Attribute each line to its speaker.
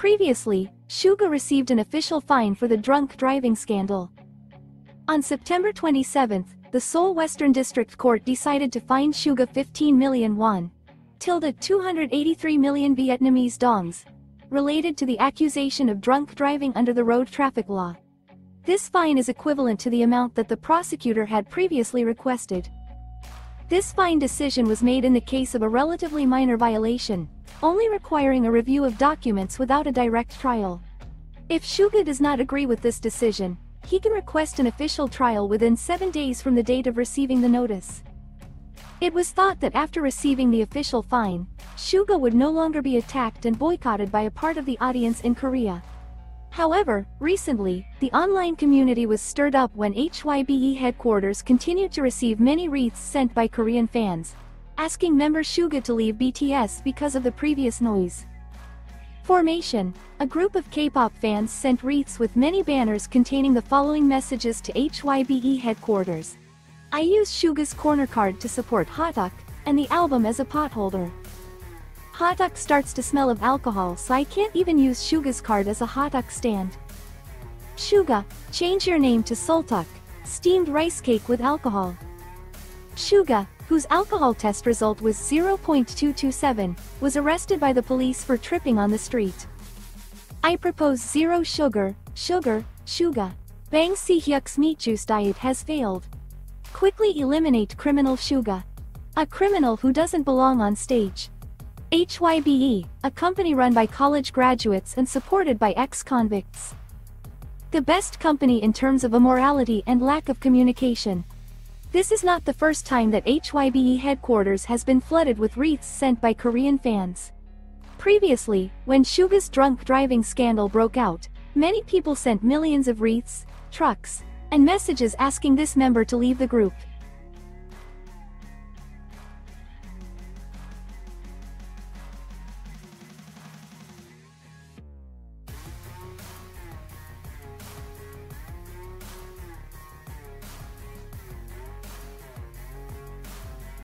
Speaker 1: Previously, Suga received an official fine for the drunk driving scandal. On September 27, the Seoul Western District Court decided to fine Suga 15 million won, tilde 283 million Vietnamese dongs, related to the accusation of drunk driving under the road traffic law. This fine is equivalent to the amount that the prosecutor had previously requested. This fine decision was made in the case of a relatively minor violation, only requiring a review of documents without a direct trial. If Suga does not agree with this decision, he can request an official trial within seven days from the date of receiving the notice. It was thought that after receiving the official fine, Suga would no longer be attacked and boycotted by a part of the audience in Korea. However, recently, the online community was stirred up when HYBE headquarters continued to receive many wreaths sent by Korean fans, asking member Suga to leave BTS because of the previous noise. Formation, a group of K-pop fans sent wreaths with many banners containing the following messages to HYBE headquarters. I use Suga's corner card to support hotteok, and the album as a potholder. Hotteok starts to smell of alcohol so I can't even use Suga's card as a hotteok stand. Suga, change your name to Sultteok, steamed rice cake with alcohol. Suga, whose alcohol test result was 0.227, was arrested by the police for tripping on the street. I propose zero sugar, sugar, suga. Bang Si Hyuk's meat juice diet has failed. Quickly eliminate criminal Suga. A criminal who doesn't belong on stage. HYBE, a company run by college graduates and supported by ex-convicts. The best company in terms of immorality and lack of communication. This is not the first time that HYBE headquarters has been flooded with wreaths sent by Korean fans. Previously, when Suga's drunk driving scandal broke out, many people sent millions of wreaths, trucks, and messages asking this member to leave the group.